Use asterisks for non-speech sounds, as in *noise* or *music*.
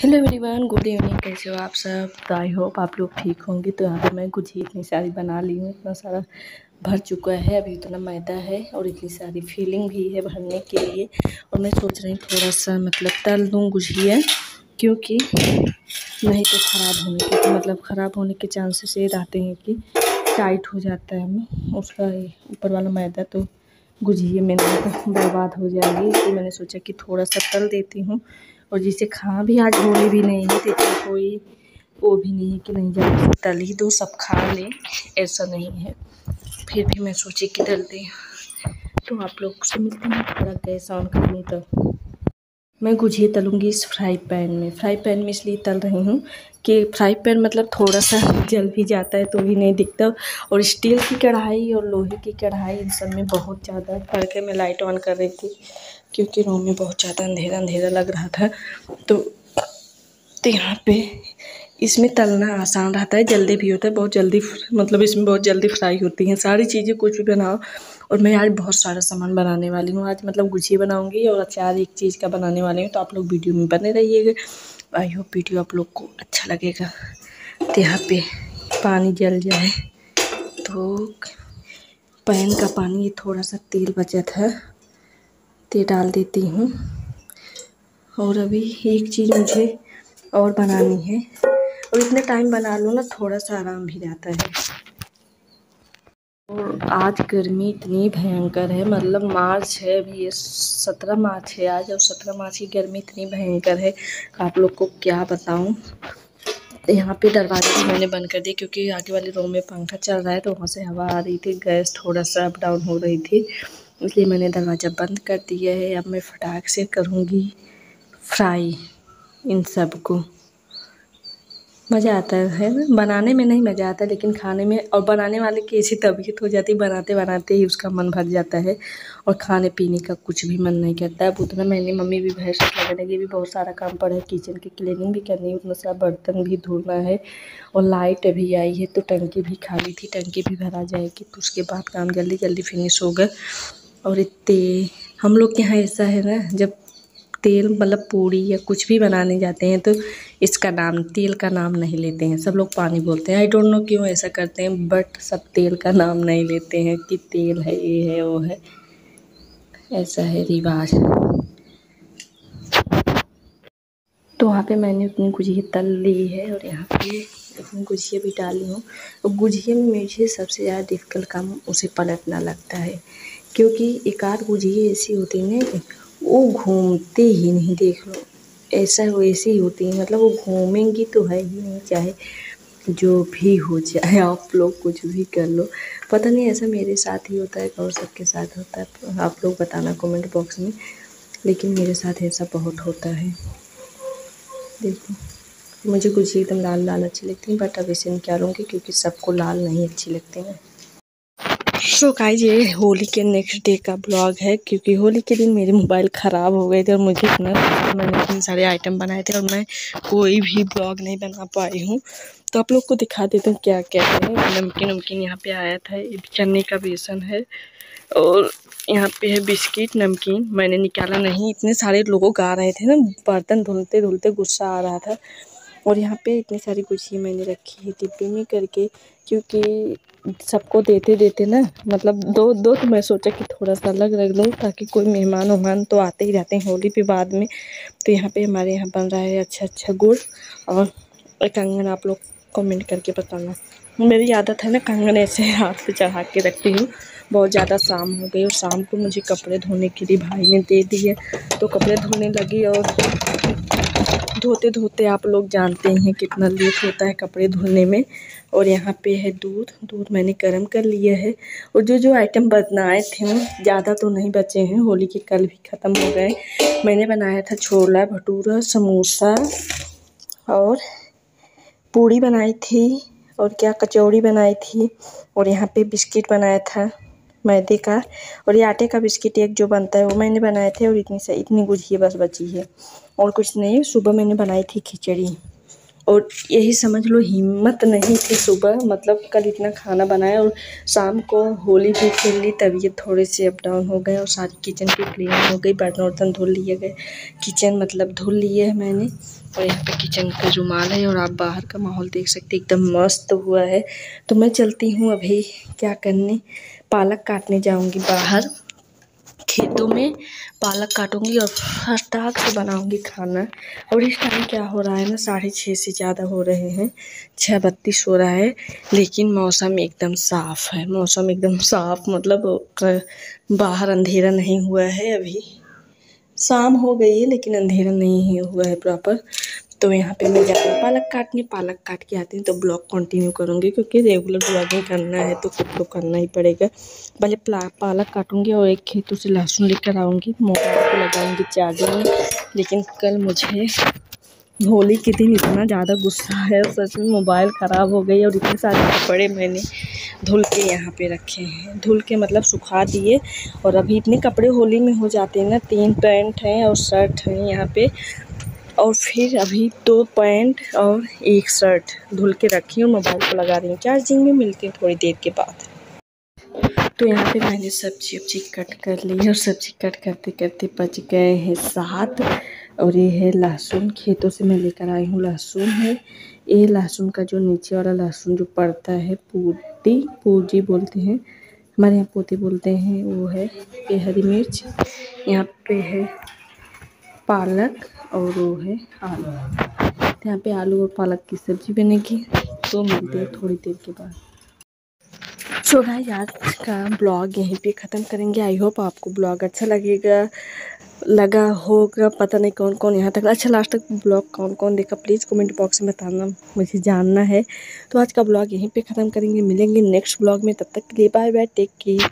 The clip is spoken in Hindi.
हेलो एवरीवन गुड इवनिंग कैसे हो आप सब? तो आई होप आप लोग ठीक होंगे। तो यहाँ पे मैं गुझी इतनी सारी बना ली हूँ, इतना सारा भर चुका है, अभी इतना मैदा है और इतनी सारी फीलिंग भी है भरने के लिए। और मैं सोच रही हूँ थोड़ा सा मतलब तल दूँ गुझिया क्योंकि नहीं तो ख़राब होने के तो मतलब ख़राब होने के चांसेस ये रहते हैं कि टाइट हो जाता है, उसका ऊपर वाला मैदा तो गुझिए मैंने बर्बाद हो जाएगी। इसलिए मैंने सोचा कि थोड़ा सा तल देती हूँ। और जिसे खा भी, आज होली भी नहीं है तो कोई वो भी नहीं है कि नहीं जा तल ही दो, सब खा लें, ऐसा नहीं है। फिर भी मैं सोची कि तल दें तो आप लोग से मिलते हैं। थोड़ा गैस ऑन कर लूँ तो। मैं गुझिए तलूँगी इस फ्राई पैन में। फ्राई पैन में इसलिए तल रही हूँ कि फ्राई पैन मतलब थोड़ा सा *laughs* जल भी जाता है तो भी नहीं दिखता। और स्टील की कढ़ाई और लोहे की कढ़ाई इन सब में बहुत ज़्यादा फ़र्क है। मैं लाइट ऑन कर रही थी क्योंकि रूम में बहुत ज़्यादा अंधेरा अंधेरा लग रहा था। तो तो यहाँ पे इसमें तलना आसान रहता है, जल्दी भी होता है, बहुत जल्दी मतलब इसमें बहुत जल्दी फ्राई होती हैं। सारी चीज़ें कुछ भी बनाओ, और मैं आज बहुत सारा सामान बनाने वाली हूँ। आज मतलब गुझी बनाऊँगी और अचार एक चीज़ का बनाने वाली हूँ तो आप लोग वीडियो में बने रहिएगा। आई होप वीडियो आप लोग को अच्छा लगेगा। तो यहाँ पे पानी जल जाए। तो पैन का पानी, थोड़ा सा तेल बचा था ते डाल देती हूँ। और अभी एक चीज़ मुझे और बनानी है। और इतने टाइम बना लो ना थोड़ा सा आराम भी जाता है। और आज गर्मी इतनी भयंकर है मतलब मार्च है अभी, ये सत्रह मार्च है आज, और सत्रह मार्च की गर्मी इतनी भयंकर है आप लोग को क्या बताऊँ। यहाँ पे दरवाज़ा भी मैंने बंद कर दिया क्योंकि आगे वाले रूम में पंखा चल रहा है तो वहाँ से हवा आ रही थी गैस थोड़ा सा अप डाउन हो रही थी, इसलिए मैंने दरवाज़ा बंद कर दिया है। अब मैं फटाक से करूँगी फ्राई इन सबको मज़ा आता है बनाने में नहीं मज़ा आता, लेकिन खाने में और बनाने वाले की ऐसी तबीयत हो जाती है, बनाते बनाते ही उसका मन भर जाता है और खाने, पीने का कुछ भी मन नहीं करता। है उतना मैंने मम्मी भी भैंस लगने की भी बहुत सारा काम पड़ा है, किचन की क्लीनिंग भी करनी है, उतना सारा बर्तन भी धोना है और लाइट अभी आई है तो टंकी भी खाली थी, टंकी भी भरा जाएगी तो उसके बाद काम जल्दी जल्दी फिनिश होगा। और इतने, हम लोग के यहाँ ऐसा है ना, जब तेल मतलब पूड़ी या कुछ भी बनाने जाते हैं तो इसका नाम, तेल का नाम नहीं लेते हैं। सब लोग पानी बोलते हैं। आई डोंट नो क्यों ऐसा करते हैं बट सब तेल का नाम नहीं लेते हैं कि तेल है, ये है, वो है। ऐसा है रिवाज। तो वहाँ पे मैंने अपनी गुजिया तल ली है और यहाँ पे अपनी गुजिया भी डाली हूँ। और गुजिया में मुझे सबसे ज़्यादा डिफ़िकल्ट काम उसे पलटना लगता है, क्योंकि एक आध गुझिया ऐसी होती है ना वो घूमते ही नहीं, देख लो। ऐसा वैसी होती है। मतलब वो घूमेंगी तो है ही नहीं, चाहे जो भी हो जाए आप लोग कुछ भी कर लो। पता नहीं, ऐसा मेरे साथ ही होता है और सबके साथ होता है। आप लोग बताना कमेंट बॉक्स में। लेकिन मेरे साथ ऐसा बहुत होता है। देखो, मुझे कुछ एकदम लाल लाल अच्छी लगती हैं बट अब इसे निकालूँगी क्योंकि सबको लाल नहीं अच्छी लगती हैं। सो गाइज़ ये होली के नेक्स्ट डे का ब्लॉग है, क्योंकि होली के दिन मेरे मोबाइल ख़राब हो गए थे और मुझे इतना मैंने इतने सारे आइटम बनाए थे और मैं कोई भी ब्लॉग नहीं बना पाई हूँ। तो आप लोग को दिखा देते हूँ क्या क्या है। नमकीन वमकीन यहाँ पे आया था चने का बेसन है और यहाँ पे है बिस्किट, नमकीन। मैंने निकाला नहीं, इतने सारे लोग आ रहे थे ना, बर्तन धुलते धुलते गुस्सा आ रहा था। और यहाँ पे इतनी सारी गुछी मैंने रखी है डिब्बे में करके, क्योंकि सबको देते देते ना मतलब दो दो तो मैं सोचा कि थोड़ा सा अलग रख लूँ, ताकि कोई मेहमान वेहमान तो आते ही रहते हैं होली पे बाद में। तो यहाँ पे हमारे यहाँ बन रहा है अच्छा अच्छा गुड़, और कंगन आप लोग कमेंट करके बताना। मेरी आदत है ना कंगन ऐसे हाथ पे चढ़ा के रखती हूँ। बहुत ज़्यादा शाम हो गई और शाम को मुझे कपड़े धोने के लिए भाई ने दे दिए। तो कपड़े धोने लगी और धोते धोते आप लोग जानते हैं कितना लेट होता है कपड़े धोने में। और यहाँ पे है दूध। दूध मैंने गर्म कर लिया है। और जो जो आइटम बनाए थे ज़्यादा तो नहीं बचे हैं। होली के कल भी ख़त्म हो गए। मैंने बनाया था छोला, भटूरा, समोसा और पूड़ी बनाई थी। और क्या कचौड़ी बनाई थी। और यहाँ पे बिस्किट बनाया था मैदे का। और ये आटे का बिस्किट एक जो बनता है वो मैंने बनाए थे। और इतनी से, इतनी गुझिया बस बची है। और कुछ नहीं, सुबह मैंने बनाई थी खिचड़ी। और यही समझ लो, हिम्मत नहीं थी सुबह। मतलब कल इतना खाना बनाया और शाम को होली भी खेल ली, तबीयत थोड़े से अप डाउन हो गए और सारी किचन की क्लीन हो गई। बर्तन वर्तन धुल लिए गए। किचन मतलब धुल लिए है मैंने। और यहाँ पे किचन का रुमाल है और आप बाहर का माहौल देख सकते एकदम मस्त हुआ है। तो मैं चलती हूँ अभी क्या करने। पालक काटने जाऊँगी बाहर। खेतों में पालक काटूँगी और फटाक से बनाऊँगी खाना। और इस टाइम क्या हो रहा है ना, साढ़े छः से ज़्यादा हो रहे हैं छः बत्तीस हो रहा है, लेकिन मौसम एकदम साफ़ है। मौसम एकदम साफ़ मतलब बाहर अंधेरा नहीं हुआ है अभी। शाम हो गई है, लेकिन अंधेरा नहीं हुआ है प्रॉपर तो यहाँ पे मैं जाती हूँ। पालक काटने, पालक काट के आती हूँ तो ब्लॉग कंटिन्यू करूँगी, क्योंकि रेगुलर ब्लॉगिंग करना है तो खुद तो करना ही पड़ेगा। पहले पालक काटूँगी और एक खेतों से लहसुन लेकर आऊँगी मोबाइल को लगाऊँगी चार्जर में। लेकिन कल मुझे होली के दिन इतना ज़्यादा गुस्सा है सच में मोबाइल ख़राब हो गई और इतने सारे कपड़े मैंने धुल के यहाँ पे रखे हैं। धुल के मतलब सुखा दिए और अभी इतने कपड़े होली में हो जाते हैं ना, तीन पैंट हैं और शर्ट हैं यहाँ पे। और फिर अभी दो पैंट और एक शर्ट धुल के रखी हूँ, मोबाइल को लगा रही हूँ। चार्जिंग में मिलती हूँ थोड़ी देर के बाद। तो यहाँ पे मैंने सब्ज़ी उब्जी कट कर ली और सब्ज़ी कट करते करते बच गए हैं सात और ये है लहसुन। खेतों से मैं लेकर आई हूँ लहसुन है। ये लहसुन का जो नीचे वाला लहसुन जो पड़ता है पूटी पूजी बोलते हैं। हमारे यहाँ पोती बोलते हैं, वो है ये हरी मिर्च। यहाँ पे है पालक और वो है आलू। यहाँ पे आलू और पालक की सब्ज़ी बनेगी। तो मिलते हैं थोड़ी देर के बाद। सो गाइस आज का ब्लॉग यहीं पे ख़त्म करेंगे। आई होप आपको ब्लॉग अच्छा लगेगा, लगा होगा, पता नहीं कौन कौन यहाँ तक। अच्छा लास्ट तक ब्लॉग कौन कौन देखा प्लीज़ कमेंट बॉक्स में बताना, मुझे जानना है। तो आज का ब्लॉग यहीं पे ख़त्म करेंगे। मिलेंगे नेक्स्ट ब्लॉग में। तब तक के लिए बाय बाय टेक केयर